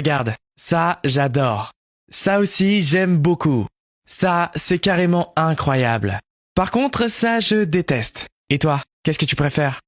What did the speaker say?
Regarde, ça, j'adore. Ça aussi, j'aime beaucoup. Ça, c'est carrément incroyable. Par contre, ça, je déteste. Et toi, qu'est-ce que tu préfères?